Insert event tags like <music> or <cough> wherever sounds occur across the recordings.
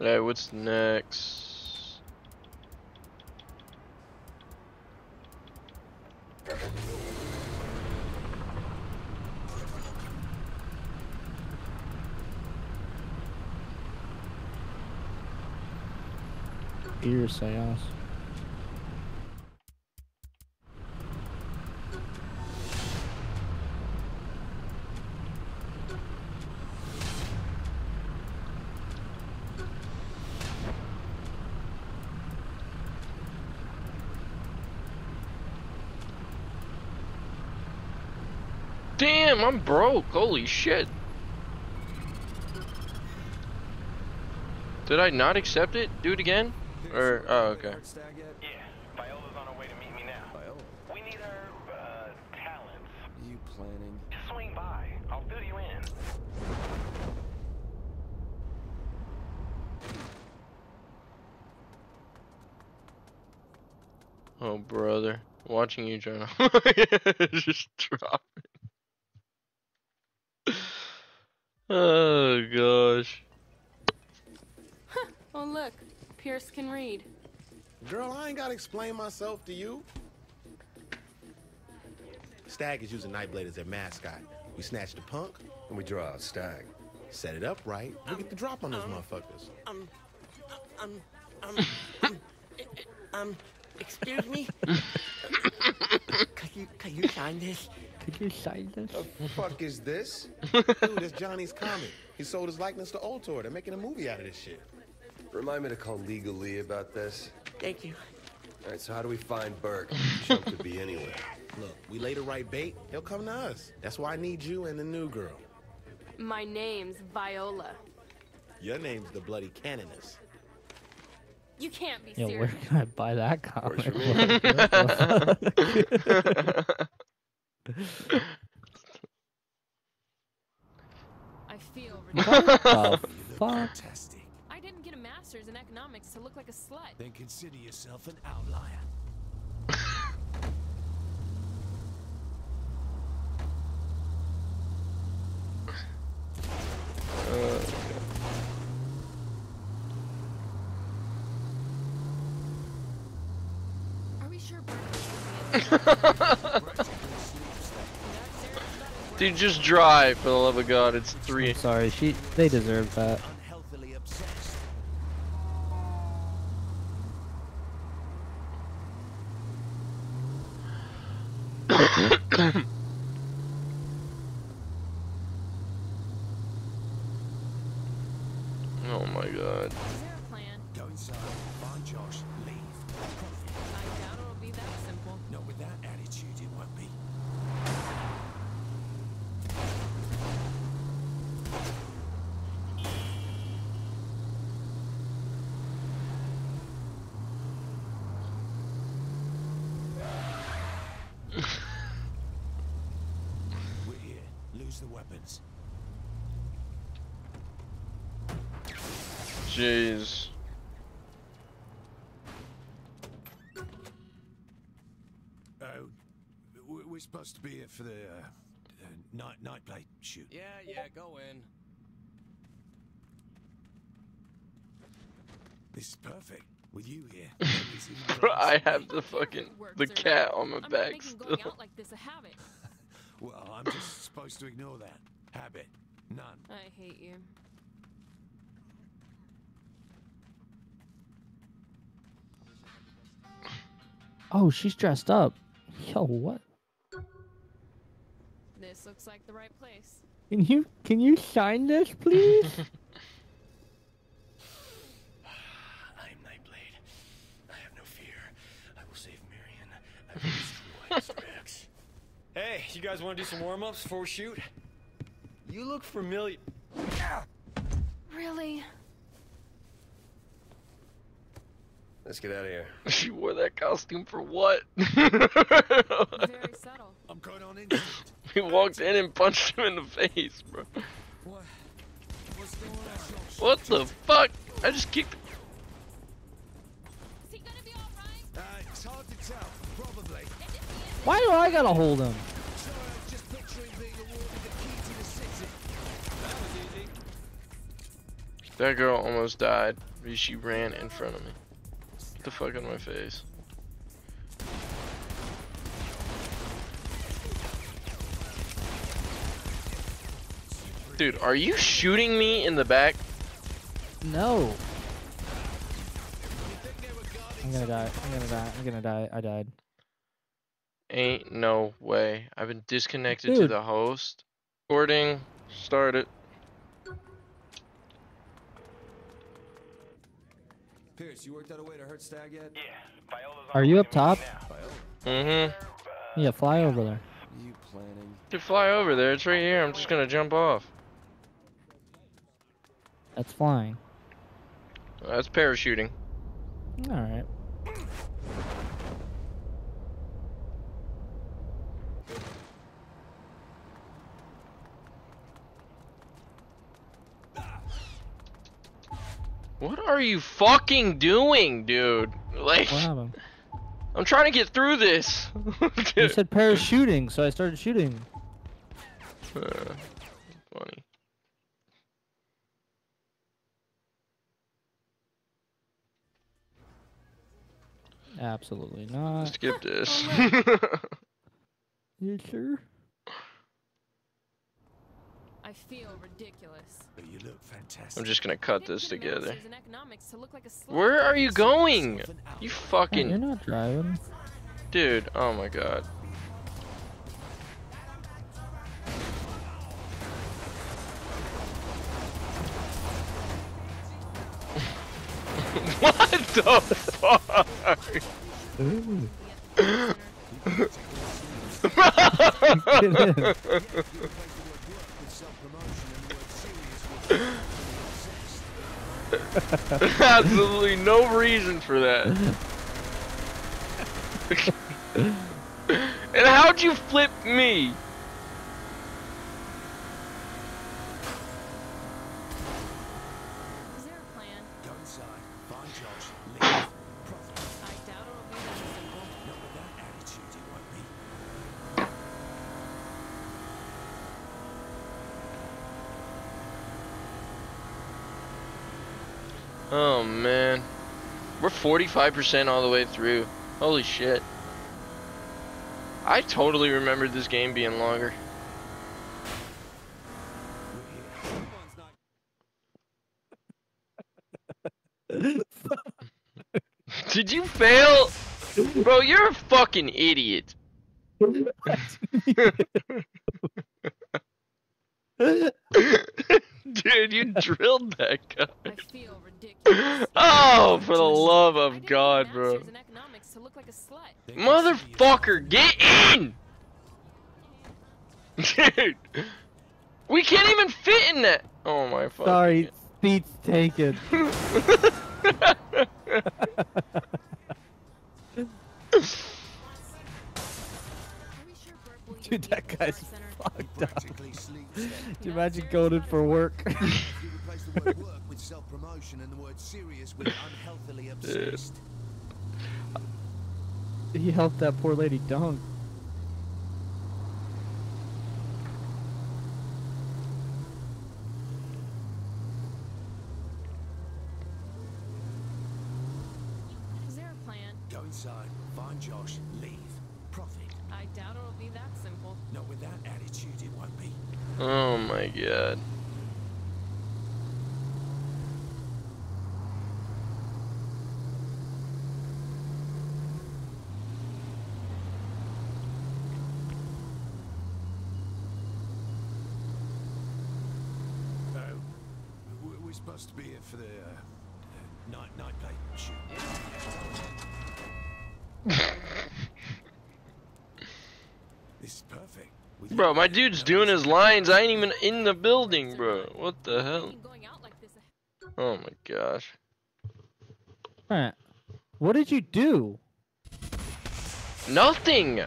Alright, what's next? Ear seance. Damn, I'm broke. Holy shit. Did I not accept it? Do it again? Or, oh, okay. Yeah, Viola's on her way to meet me now. We need her, uh, talents. You planning? Just swing by. I'll fill you in. Oh, brother. Watching you, Jonah. <laughs> Just drop it. Oh, gosh. <laughs> Oh, look. Pierce can read. Girl, I ain't gotta explain myself to you. Stag is using Nyteblade as their mascot. We snatch the punk, And we draw out Stag. set it up right, we get the drop on those motherfuckers. Um, um, um, um, <coughs> um, excuse me? <laughs> could you, could you sign this? Could you sign this? The fuck is this? <laughs> Dude, that's Johnny's comic. He sold his likeness to Ultor. They're making a movie out of this shit. Remind me to call legally about this. Thank you. All right, so how do we find Birk? <laughs> Chump could be anywhere. Look, we lay the right bait, he'll come to us. That's why I need you and the new girl. My name's Viola. Your name's the Bloody Canoness. You can't be Yo, serious. where can I buy that comic? your <laughs> book? What the fuck? <laughs> I feel ridiculous. <laughs> Fantastic. I didn't get a master's in economics to look like a slut. Then consider yourself an outlier. <laughs> Dude, just drive, for the love of God. It's three. I'm sorry, she they deserve that. <coughs> <coughs> Unhealthily obsessed. Oh my god. Is there a plan? Go inside, find Josh, leave. I doubt it'll be that simple. Not with that attitude, it won't be. We're here. Lose weapons. Jeez. Oh, we- we're supposed to be here for the uh, uh, night night play shoot. Yeah, yeah, go in. This is perfect with you here. <laughs> Bro, I have the fucking the cat on my I'm not back making still. Well, I'm just <coughs> supposed to ignore that habit. None. I hate you. Oh, she's dressed up. Yo, what? This looks like the right place. Can you can you sign this, please? <laughs> I'm Nyteblade. I have no fear. I will save Marion. I will destroy Mr. X. Hey, you guys want to do some warm-ups before we shoot? You look familiar. Really? Let's get out of here. <laughs> She wore that costume for what? <laughs> Very subtle. I'm going on instinct. <laughs> he walked in and punched him in the face, bro. What? What's going on? What the fuck? I just kicked. Is he gonna be alright? Uh, it's hard to tell. Probably. Why do I gotta hold him? That was easy. That girl almost died because she ran in front of me. Get the fuck out of my face. Dude, are you shooting me in the back? No. I'm gonna die. I'm gonna die. I'm gonna die. I died. Ain't no way. I've been disconnected to the host. Recording. Start Pierce, you worked out a way to hurt Stag yet? Yeah, Viola's Are you up top? me. Mm-hmm. Yeah, fly over there. You planning? Dude, fly over there. It's right here. I'm just gonna jump off. That's flying. That's parachuting. All right. What are you fucking doing, dude? Like, What happened? I'm trying to get through this. <laughs> You said parachuting, so I started shooting. Uh, funny. Absolutely not. Skip this. <laughs> You sure? I feel ridiculous. But you look fantastic. I'm just gonna cut this Didn't get a together. master's in economics to look like a. Where are you going? You Hey, you're fucking not driving. dude. Oh my god. <laughs> what the fuck? <laughs> <laughs> <laughs> Absolutely no reason for that. <laughs> and how'd you flip me? Is there a plan? Go inside, find Josh, <laughs> leave. Profit. I doubt it'll be that simple. Not with that attitude, it won't be. Oh man. We're 45% all the way through. Holy shit. I totally remembered this game being longer. <laughs> Did you fail? Bro, you're a fucking idiot. <laughs> <laughs> Dude, you drilled that guy. I feel ridiculous. <laughs> Oh, for the love of didn't get a God, bro. master's in economics to look like a slut. Motherfucker, get in! <laughs> Dude, we can't even fit in that. Oh my fucking. Sorry, seat's taken. Are we sure Birk will Dude, that be at the guy's? Fucked up. Practically sleeps then. Can <laughs> you imagine going in for work? <laughs> You replace <laughs> the word work with self-promotion and the word serious with unhealthily obsessed. he helped that poor lady dunk. Is there a plan? Go inside, find Josh, leave. Profit. I doubt it'll be that simple. Not with that attitude, it won't be. Oh my god. No. we- We're supposed to be here for the uh, uh, night night play shoot. This is perfect. We Bro, my dude's doing his lines. I ain't even in the building, bro. What the hell? mean, going out like this. Oh my gosh. Alright. What did you do? Nothing.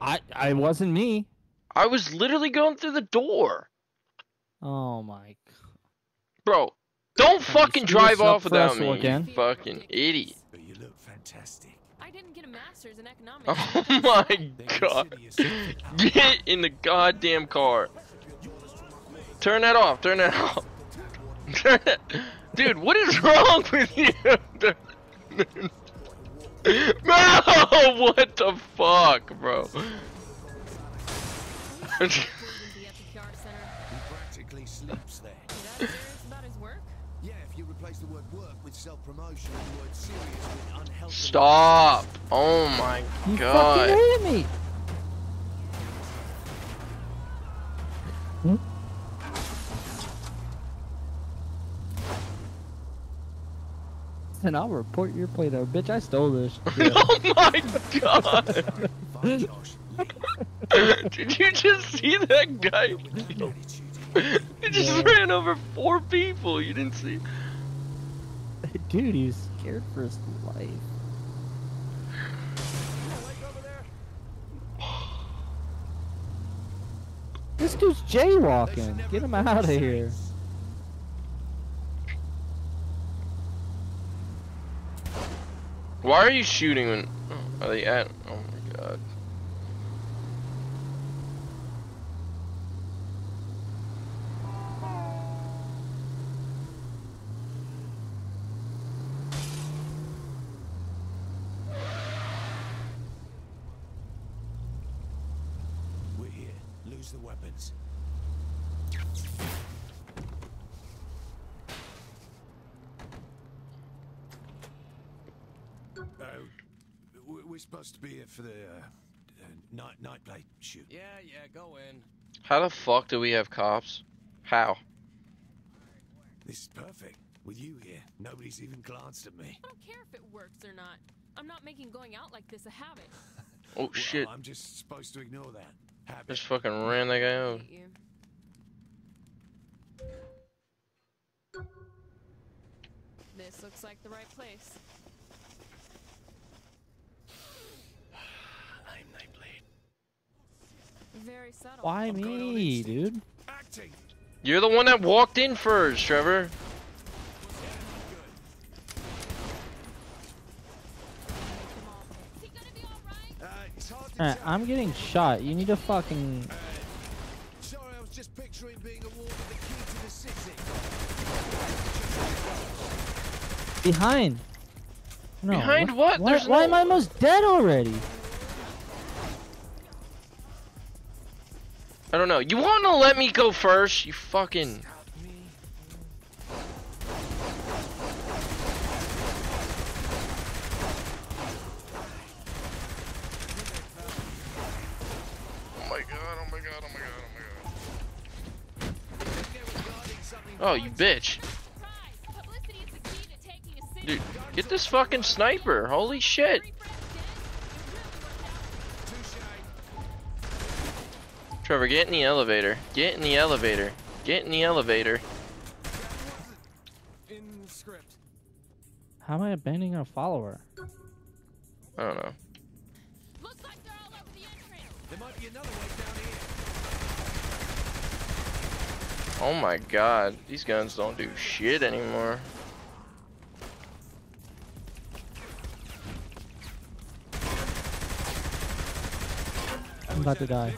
I I wasn't me. I was literally going through the door. Oh my g- Bro, don't Can fucking drive off without me, again? you fucking idiot. But you look fantastic. I didn't get a master's in economics. Oh <laughs> my god. consider yourself out. Get in the goddamn car. Turn that off. Turn that off. Turn <laughs> it. Dude, what is wrong with you? <laughs> no! What the fuck, bro? Included the Epic Center. He practically sleeps there. That serious about his work? Yeah, if you replace the word work with self-promotion and the word serious with unhealthy. Stop! Oh my You god. fucking hated me. Hmm? And I'll report your play though, bitch. I stole this. <laughs> shit. oh my god! <laughs> Did you just see that guy? He just ran over four people. You didn't see? Dude, he was scared for his life. This dude's jaywalking. Get him out of here. Why are you shooting when? oh, Are they at? Oh my god. We're here. Lose the weapons. Uh, we- we're supposed to be here for the uh, uh, night night play shoot. Yeah, yeah, go in. How the fuck do we have cops? How? This is perfect. With you here, nobody's even glanced at me. I don't care if it works or not. I'm not making going out like this a habit. <laughs> Oh Well, shit! I'm just supposed to ignore that. Habit. Just fucking ran that guy over. Hate you. This looks like the right place. I'm Nyteblade. Very subtle. Why I'm me, dude? Acting. You're the one that walked in first, Trevor. Is he gonna be alright? It's hard to Alright, tell. I'm getting shot. You need to fucking. Sorry, I was just picturing being awarded the key to the city. Behind. No. Behind what? Why, There's why no- am I almost dead already? I don't know. You want to let me go first? You fucking. Oh my god! Oh my god! Oh my god! Oh my god! Oh, you bitch! Surprise! Publicity is the key to taking a city. Dude, get this fucking sniper! Holy shit! Trevor, get in the elevator. Get in the elevator. Get in the elevator. In script. How am I abandoning a follower? I don't know. Looks like they're all over the entrance. There might be another way down here. Oh my god, these guns don't do shit anymore. I'm about to die.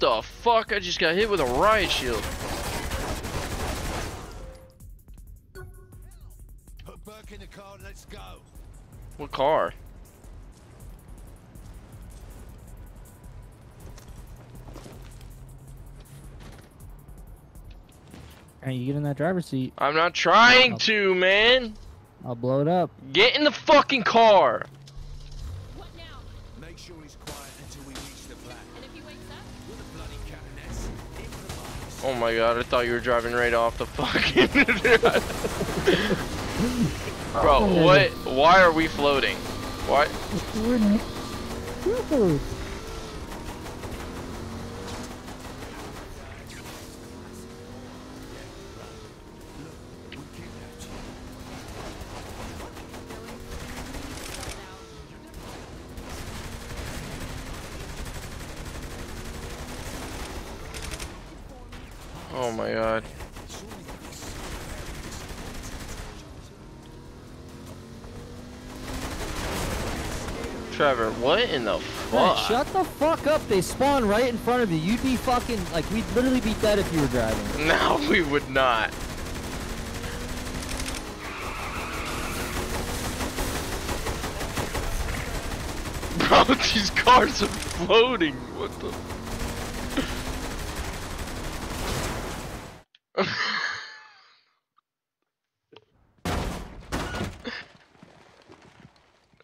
What the fuck? I just got hit with a riot shield. Put Birk in the car and let's go. What car? Alright, you get in that driver's seat. I'm not trying to, man. I'll blow it up. Get in the fucking car. Oh my god, I thought you were driving right off the fucking. <laughs> Bro, what? Why are we floating? Why? Oh my god. Trevor, what in the Man, fuck? shut the fuck up. They spawn right in front of you. You'd be fucking like we'd literally be dead if you were driving. <laughs> No, we would not. Bro, <laughs> these cars are floating. What the?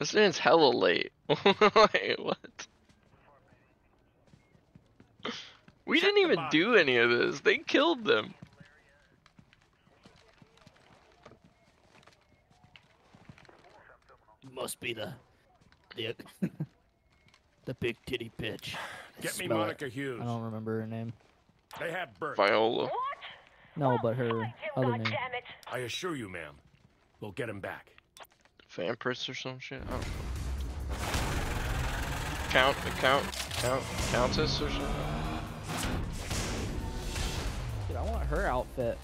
This man's hella late. <laughs> Wait, what? We didn't even do any of this. They killed them. Must be the the <laughs> the big titty bitch. Get me Smell it. Monica Hughes. I don't remember her name. They have Bert. Viola. No, but her other name. I assure you, ma'am, we'll get him back. Vampirus or some shit? I don't know. Count, count, count, countess or something? Dude, I want her outfit.